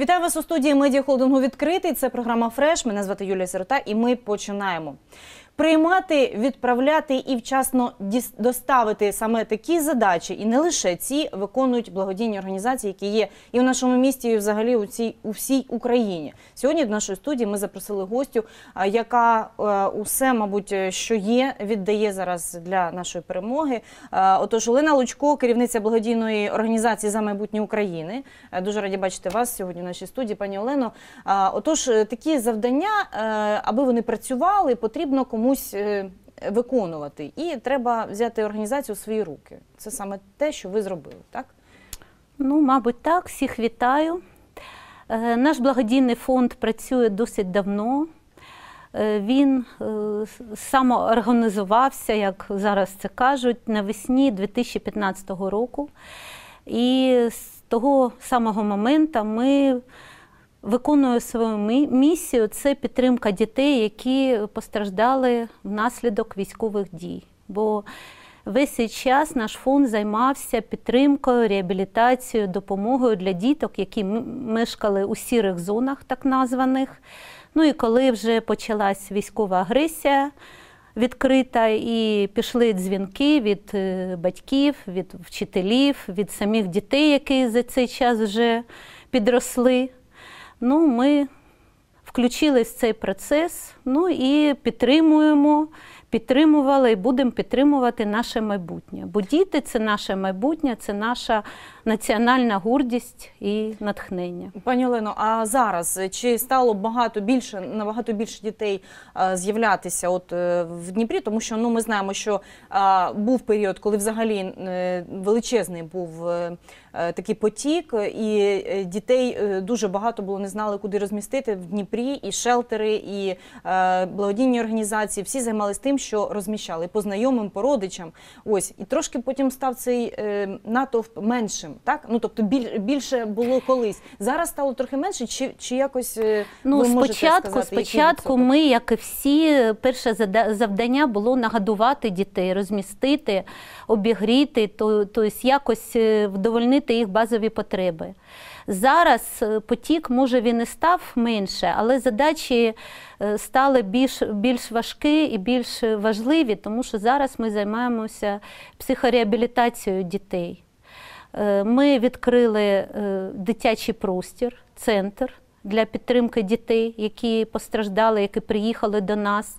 Вітаю вас у студії медіахолдингу відкритий. Це програма Фреш. Мене звати Юлія Сирота, і ми починаємо. Приймати, відправляти і вчасно доставити саме такі задачі, і не лише ці виконують благодійні організації, які є і в нашому місті, і взагалі у цій у всій Україні. Сьогодні до нашої студії ми запросили гостю, яка е, усе, мабуть, е, що є, віддає зараз для нашої перемоги. Е, Отож, Олена Лучко, керівниця благодійної організації за майбутнє України. Дуже раді бачити вас сьогодні в нашій студії, пані Олено. Отож, такі завдання, аби вони працювали, потрібно комусь е, виконувати. І треба взяти організацію у свої руки. Це саме те, що ви зробили, так? Ну, мабуть, так, всіх вітаю. Е, Наш благодійний фонд працює досить давно. Е, Він самоорганізувався, як зараз це кажуть, навесні 2015 року. І з того самого моменту ми виконуємо свою місію це підтримка дітей, які постраждали внаслідок військових дій. Бо весь цей час наш фонд займався підтримкою, реабілітацією, допомогою для діток, які мешкали у сірих зонах, так названих. Ну і коли вже почалась військова агресія відкрита, і пішли дзвінки від е, батьків, від вчителів, від самих дітей, які за цей час вже підросли. Ну, ми включились в цей процес, ну і підтримуємо, підтримували і будемо підтримувати наше майбутнє. Бо діти це наше майбутнє, це наша національна гордість і натхнення. Пані Олено, а зараз е, чи стало багато більше набагато більше дітей е, з'являтися от е, в Дніпрі? Тому що ну ми знаємо, що був період, коли взагалі величезний був такий потік, і дітей дуже багато було, не знали, куди розмістити в Дніпрі, і шелтери, і благодійні організації. Всі займалися тим, що розміщали по знайомим, по родичам. Ось і трошки потім став цей натовп меншим. Так, ну тобто біль, більше було колись. Зараз стало трохи менше, чи, чи якось е, Ну, ви спочатку, сказати, спочатку ми, як і всі, перше завдання було нагодувати дітей, розмістити, обігріти, то, тобто якось е, вдовольнити їх базові потреби. Зараз е, потік, може, він і став менше, але задачі стали більш, більш важкі і більш важливі, тому що зараз ми займаємося психореабілітацією дітей. Е, Ми відкрили е, дитячий простір, центр для підтримки дітей, які постраждали, які приїхали до нас.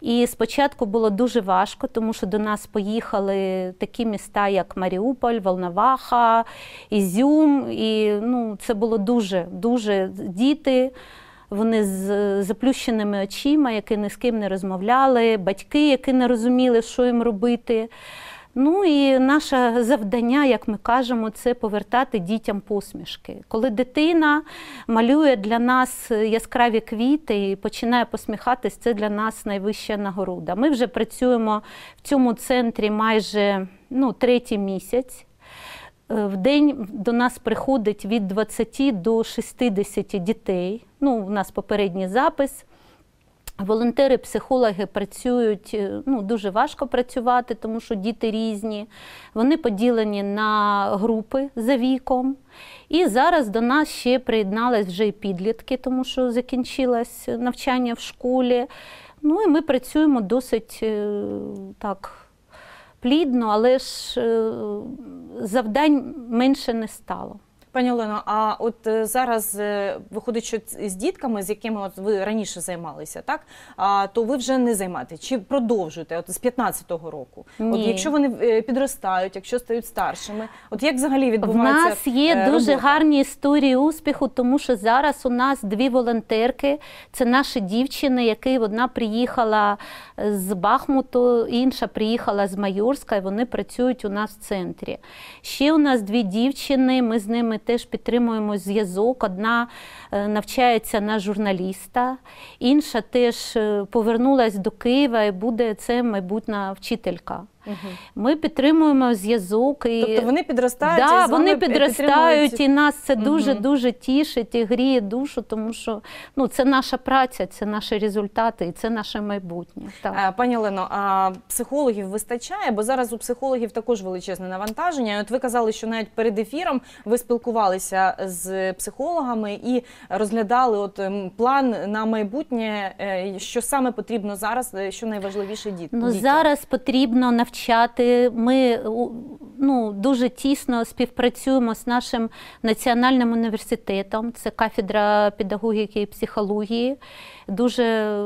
І спочатку було дуже важко, тому що до нас поїхали такі міста, як Маріуполь, Волноваха, Ізюм. І ну, це було дуже, дуже діти. Вони з заплющеними очима, які ні з ким не розмовляли, батьки, які не розуміли, що їм робити. Ну і наше завдання, як ми кажемо, це повертати дітям посмішки. Коли дитина малює для нас яскраві квіти і починає посміхатись, це для нас найвища нагорода. Ми вже працюємо в цьому центрі майже ну, третій місяць. Е, В день до нас приходить від 20 до 60 дітей. Ну, у нас попередній запис. Волонтери, психологи працюють е, ну, дуже важко працювати, тому що діти різні. Вони поділені на групи за віком. І зараз до нас ще приєднались вже і підлітки, тому що закінчилось навчання в школі. Ну і ми працюємо досить е, так плідно, але ж е, завдань менше не стало. Пані Олено, а от е, зараз е, виходить, що з дітками, з якими от ви раніше займалися, так а то ви вже не займаєте чи продовжуєте от з 15-го року? От якщо вони е, підростають, якщо стають старшими, от як взагалі відбувається нас є е, дуже гарні історії успіху, тому що зараз у нас дві волонтерки. Це наші дівчини, які одна приїхала з Бахмуту, інша приїхала з Майорська, і вони працюють у нас в центрі. Ще у нас дві дівчини. Ми з ними теж підтримуємо зв'язок. Одна е, навчається на журналіста, інша теж повернулася повернулась до Києва і буде це майбутня вчителька. Ми підтримуємо зв'язок. І... Тобто вони підростають. і Да, з вони підростають, і нас це дуже дуже тішить і гріє душу, тому що ну це наша праця, це наші результати і це наше майбутнє. Так. Е, Пані Олено, а психологів вистачає, бо зараз у психологів також величезне навантаження. От ви казали, що навіть перед ефіром ви спілкувалися з психологами і розглядали от ем, план на майбутнє, е, що саме потрібно зараз, е, що найважливіше діт- Ну, зараз потрібно навчати. Ми ну, дуже тісно співпрацюємо з нашим національним університетом. Це кафедра педагогіки і психології. Дуже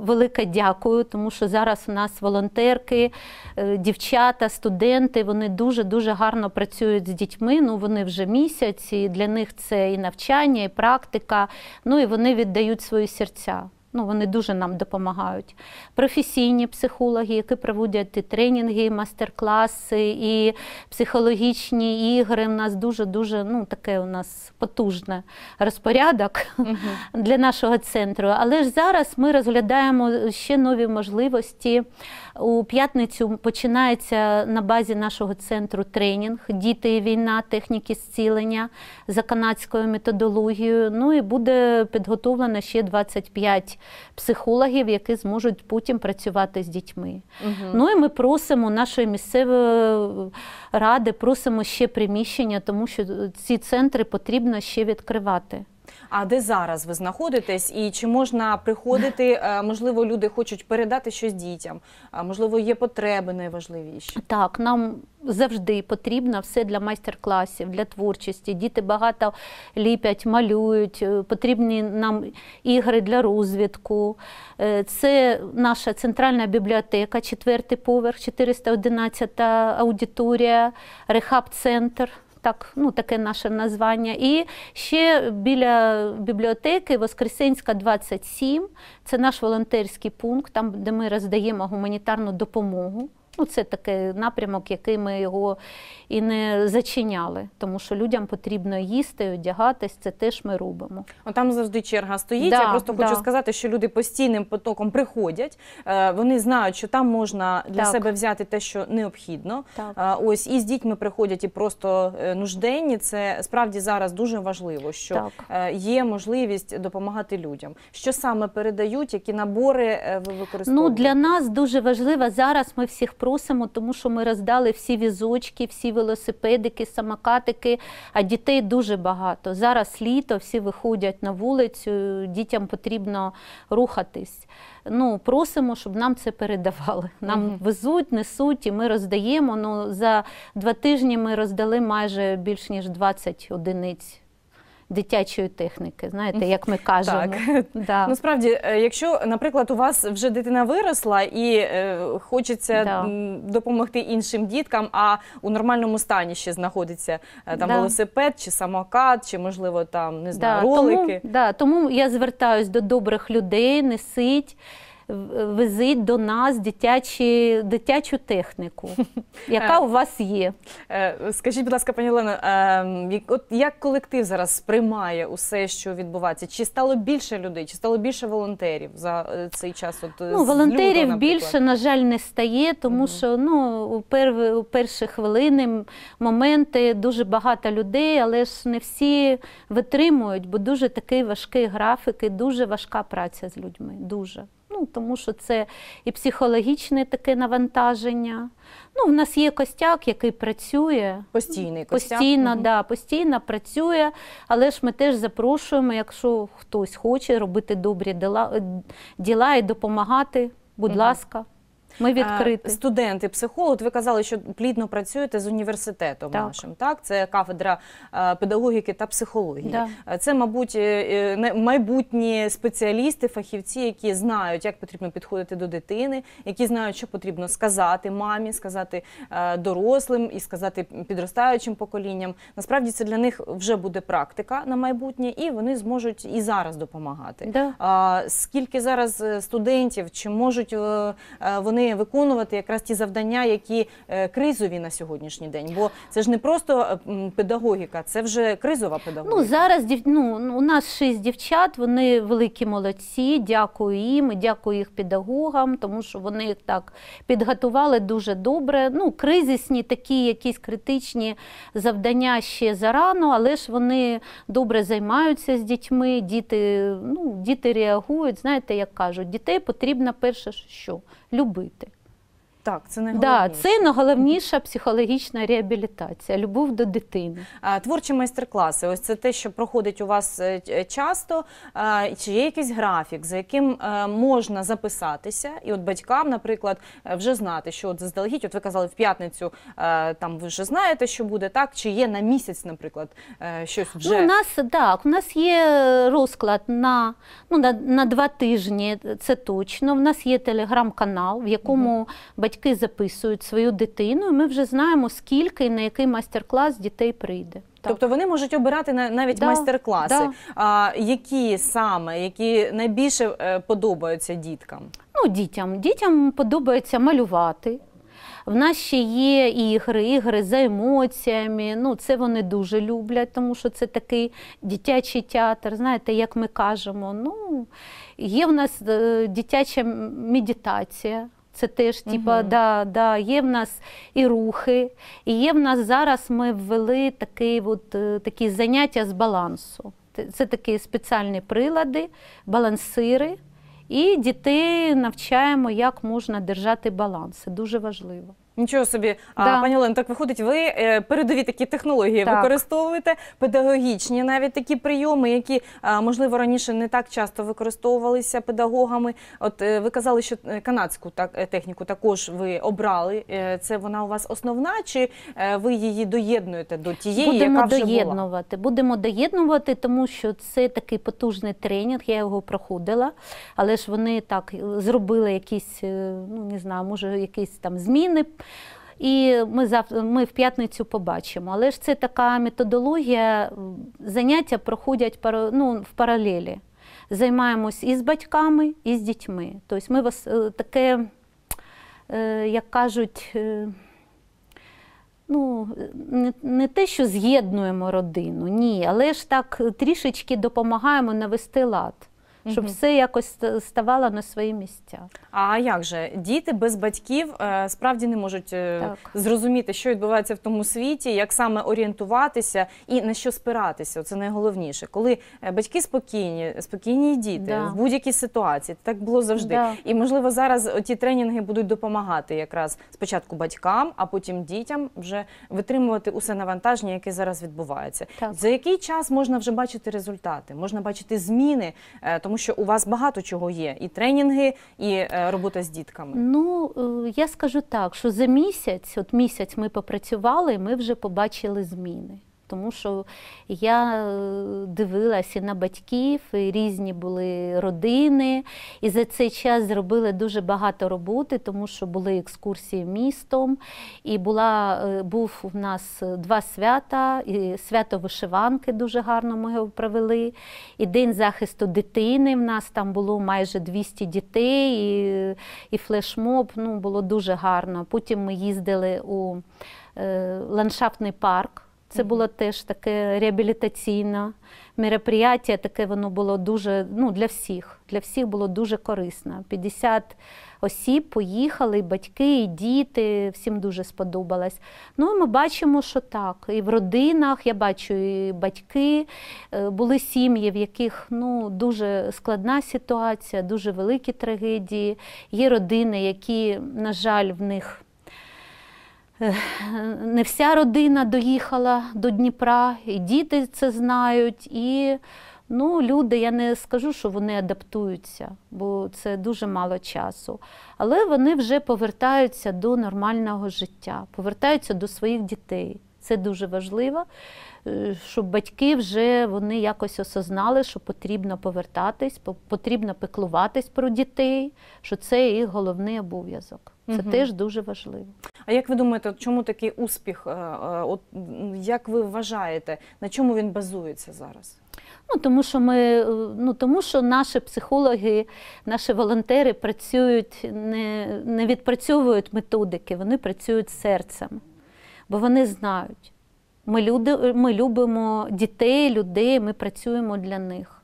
велике дякую, тому що зараз у нас волонтерки, е, дівчата, студенти, вони дуже дуже гарно працюють з дітьми. Ну, вони вже місяць, і для них це і навчання, і практика. Ну і вони віддають свої серця. Ну, вони дуже нам допомагають. Професійні психологи, які проводять і тренінги, і мастер-класи, і психологічні ігри. У нас дуже-дуже ну, таке у нас потужне розпорядок для нашого центру. Але ж зараз ми розглядаємо ще нові можливості. У п'ятницю починається на базі нашого центру тренінг Діти і війна, техніки зцілення за канадською методологією. Ну і буде підготовлено ще 25 психологів, які зможуть потім працювати з дітьми. Ну і ми просимо нашої місцевої ради, просимо ще приміщення, тому що ці центри потрібно ще відкривати. А де зараз ви знаходитесь, і чи можна приходити? Е, Можливо, люди хочуть передати щось дітям, а можливо, є потреби найважливіші. Так, нам завжди потрібно все для майстер-класів, для творчості. Діти багато ліпять, малюють, е, потрібні нам ігри для розвитку. Е, Це наша центральна бібліотека, четвертий поверх, 411 аудиторія, рехаб-центр. Так, ну, таке наше названня. І ще біля бібліотеки Воскресенська 27, це наш волонтерський пункт, там, де ми роздаємо гуманітарну допомогу. Ну, це такий напрямок, який ми його і не зачиняли, тому що людям потрібно їсти, одягатись, це теж ми робимо. От Там завжди черга стоїть. Да, Я просто хочу да. сказати, що люди постійним потоком приходять. е, Вони знають, що там можна для Так. себе взяти те, що необхідно. Так. А, Ось і з дітьми приходять і просто е, нужденні. Це справді зараз дуже важливо, що Так. е, є можливість допомагати людям. Що саме передають, які набори е, ви Ну, для нас дуже важливо зараз. Ми всіх просимо, тому що ми роздали всі візочки, всі велосипедики, самокатики, а дітей дуже багато. Зараз літо, всі виходять на вулицю, дітям потрібно рухатись. Ну, просимо, щоб нам це передавали. Нам Мгм. везуть, несуть, і ми роздаємо. Ну, за два тижні ми роздали майже більш ніж 20 одиниць. Дитячої техніки, знаєте, як ми кажемо. Так. Да. Ну, справді, е, якщо, наприклад, у вас вже дитина виросла і е, хочеться Да. допомогти іншим діткам, а у нормальному стані ще знаходиться е, там Да. велосипед чи самокат, чи можливо там не знаю, Да, ролики. Тому, да, тому я звертаюсь до добрих людей, несіть, в- везіть до нас дитячі, дитячу техніку, яка Е. у вас є. Е, Скажіть, будь ласка, пані Олено, е, от як колектив зараз сприймає усе, що відбувається? Чи стало більше людей, чи стало більше волонтерів за цей час? От, Ну, лютого, волонтерів наприклад? більше, на жаль, не стає, тому Мгм. що ну, у, пер, у перші хвилини, моменти дуже багато людей, але ж не всі витримують, бо дуже такий важкий графік і дуже важка праця з людьми. Дуже. Ну, тому що це і психологічне таке навантаження. Ну, в нас є костяк, який працює. Постійний костяк. Постійно, угу. да, постійно працює, але ж ми теж запрошуємо, якщо хтось хоче робити добрі діла, е, діла і допомагати, будь угу. ласка, ми Е, відкриті. Студенти, психолог, ви казали, що плідно працюєте з університетом Так. нашим. Так, це кафедра е, педагогіки та психології. Да. Е, Це, мабуть, майбутні спеціалісти, фахівці, які знають, як потрібно підходити до дитини, які знають, що потрібно сказати мамі, сказати дорослим і сказати підростаючим поколінням. Насправді це для них вже буде практика на майбутнє, і вони зможуть і зараз допомагати. Да. Скільки зараз студентів, чи можуть вони вони виконувати якраз ті завдання, які е, кризові на сьогоднішній день. Бо це ж не просто е, педагогіка, це вже кризова педагогіка. Ну, зараз ну, у нас шість дівчат, вони великі молодці. Дякую їм дякую їх педагогам, тому що вони їх так підготували дуже добре. Ну, кризисні такі якісь критичні завдання ще зарано, але ж вони добре займаються з дітьми. Діти, ну, діти реагують. Знаєте, як кажуть, дітей потрібно перше що? Любити. Так, це Да, найголовніше. це найголовніша психологічна реабілітація, любов до дитини. А, Творчі майстер-класи, ось це те, що проходить у вас е, е, часто. А, Чи є якийсь графік, за яким е, можна записатися, і от батькам, наприклад, вже знати, що от заздалегідь, от ви казали в п'ятницю, там ви вже знаєте, що буде так, чи є на місяць, наприклад, щось вже Ну, у нас так, у нас є розклад на, ну, на, на два тижні, це точно. У нас є телеграм-канал, в якому батьки записують свою дитину, і ми вже знаємо, скільки і на який майстер-клас дітей прийде. Так. Тобто вони можуть обирати навіть Да, майстер-класи, да. а, які саме, які найбільше е, подобаються діткам. Ну, дітям. Дітям подобається малювати. В нас ще є ігри, ігри за емоціями. Ну, це вони дуже люблять, тому що це такий дитячий театр. Знаєте, як ми кажемо. Ну, є в нас е, дитяча медитація. Це теж, типа, да, да, є в нас і рухи, і є в нас зараз ми ввели такий, от, е, такі заняття з балансу. Це такі спеціальні прилади, балансири. І дітей навчаємо, як можна держати баланс. Це дуже важливо. Нічого собі, а, Да. пані Олено, так виходить, ви е, передові такі технології Так. використовуєте, педагогічні навіть такі прийоми, які а, можливо раніше не так часто використовувалися педагогами. От е, ви казали, що е, канадську так е, техніку також ви обрали. Е, Це вона у вас основна, чи е, ви її доєднуєте до тієї, Будемо яка вже була? доєднувати. Будемо доєднувати, тому що це такий потужний тренінг. Я його проходила, але ж вони так е, зробили якісь, е, ну не знаю, може, якісь там зміни. І ми зав... ми в п'ятницю побачимо. Але ж це така методологія. Заняття проходять ну, в паралелі. Займаємось і з батьками, і з дітьми. Тобто ми е, таке, е, як кажуть, е, ну, не те, що з'єднуємо родину, ні, але ж так трішечки допомагаємо навести лад, щоб Мгм. все якось ставало на свої місця. А як же діти без батьків е, справді не можуть е, Так. зрозуміти, що відбувається в тому світі, як саме орієнтуватися і на що спиратися? Це найголовніше. Коли е, батьки спокійні, спокійні діти Да. в будь-якій ситуації, так було завжди. Да. І можливо зараз ті тренінги будуть допомагати якраз спочатку батькам, а потім дітям вже витримувати усе навантаження, яке зараз відбувається. Так. За який час можна вже бачити результати? Можна бачити зміни, тому що у вас багато чого є: і тренінги, і е, робота з дітками. Ну, е, я скажу так, що за місяць, от місяць ми попрацювали, ми вже побачили зміни. Тому що я е, дивилася на батьків, і різні були родини, і за цей час зробили дуже багато роботи, тому що були екскурсії містом, і була, е, був у нас два свята, і свято вишиванки дуже гарно ми його провели, і День захисту дитини. В нас там було майже 200 дітей, і, і флешмоб ну, було дуже гарно. Потім ми їздили у е, ландшафтний парк. Це було теж таке реабілітаційне мероприятие, таке воно було дуже ну, для всіх. Для всіх було дуже корисно. 50 осіб поїхали, і батьки, і діти, всім дуже сподобалось. Ну, і ми бачимо, що так. І в родинах я бачу і батьки, е, були сім'ї, в яких ну, дуже складна ситуація, дуже великі трагедії. Є родини, які, на жаль, в них. Не вся родина доїхала до Дніпра, і діти це знають, і ну, люди, я не скажу, що вони адаптуються, бо це дуже мало часу. Але вони вже повертаються до нормального життя, повертаються до своїх дітей. Це дуже важливо, е, щоб батьки вже вони якось осознали, що потрібно повертатись, по- потрібно піклуватись про дітей, що це їх головний обов'язок. Це Мгм. теж дуже важливо. А як ви думаєте, чому такий успіх? е, е, От як ви вважаєте, на чому він базується зараз? Ну, тому що ми, ну, тому що наші психологи, наші волонтери працюють, не, не відпрацьовують методики, вони працюють серцем, бо вони знають. Ми, люди, ми любимо дітей, людей, ми працюємо для них.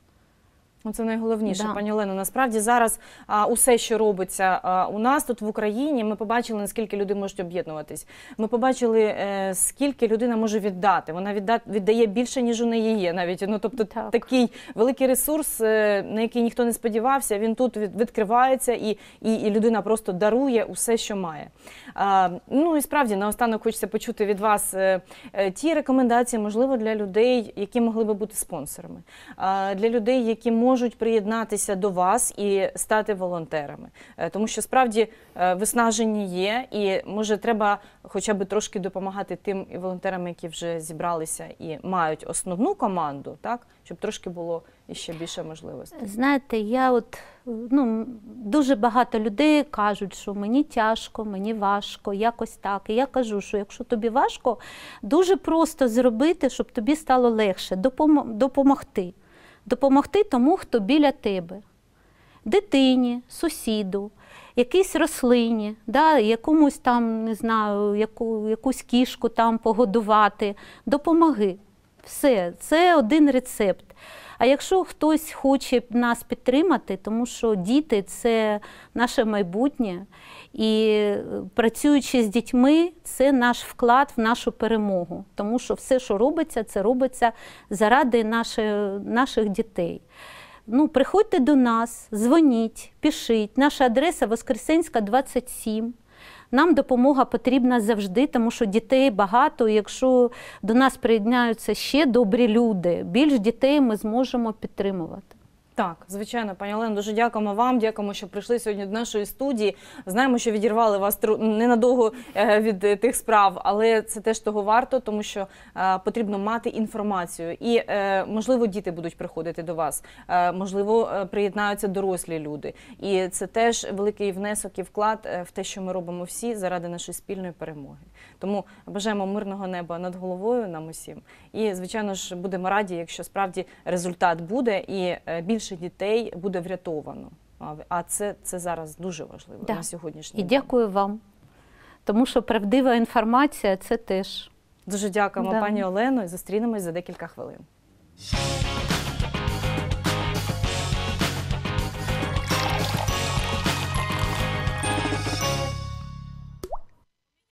Ну, це найголовніше, Да. пані Олено. Насправді зараз а, усе, що робиться а, у нас тут в Україні, ми побачили, наскільки люди можуть об'єднуватись. Ми побачили, е, скільки людина може віддати. Вона відда, віддає більше, ніж у неї є. Навіть ну, тобто Так. такий великий ресурс, е, на який ніхто не сподівався. Він тут від, відкривається, і, і, і людина просто дарує усе, що має. А, ну і справді наостанок хочеться почути від вас е, е, ті рекомендації, можливо, для людей, які могли би бути спонсорами, а, для людей, які можуть приєднатися до вас і стати волонтерами. Е, Тому що справді е, виснажені є, і може треба хоча б трошки допомагати тим волонтерам, які вже зібралися і мають основну команду, так щоб трошки було іще більше можливостей. Знаєте, я от ну, дуже багато людей кажуть, що мені тяжко, мені важко, якось так. І я кажу, що якщо тобі важко, дуже просто зробити, щоб тобі стало легше, допомо- допомогти. Допомогти тому, хто біля тебе, дитині, сусіду, якійсь рослині, да, якомусь там, не знаю, яку, якусь кішку там погодувати. Допомоги. Все, це один рецепт. А якщо хтось хоче нас підтримати, тому що діти це наше майбутнє, і е, працюючи з дітьми, це наш вклад в нашу перемогу. Тому що все, що робиться, це робиться заради нашої, наших дітей. Ну, приходьте до нас, дзвоніть, пишіть. Наша адреса Воскресенська, 27. Нам допомога потрібна завжди, тому що дітей багато. Якщо до нас приєднаються ще добрі люди, більш дітей ми зможемо підтримувати. Так, звичайно, пані Олено, дуже дякуємо вам. Дякуємо, що прийшли сьогодні до нашої студії. Знаємо, що відірвали вас ненадовго е, від е, тих справ, але це теж того варто, тому що е, потрібно мати інформацію. І можливо, діти будуть приходити до вас, можливо, приєднаються дорослі люди. І це теж великий внесок і вклад в те, що ми робимо всі заради нашої спільної перемоги. Тому бажаємо мирного неба над головою нам усім. І звичайно ж будемо раді, якщо справді результат буде і е, більше дітей буде врятовано. А- це, це зараз дуже важливо Да. на сьогоднішній день. І дякую вам, тому що правдива інформація це теж. Дуже дякуємо, Да. пані Олено, і зустрінемось за декілька хвилин.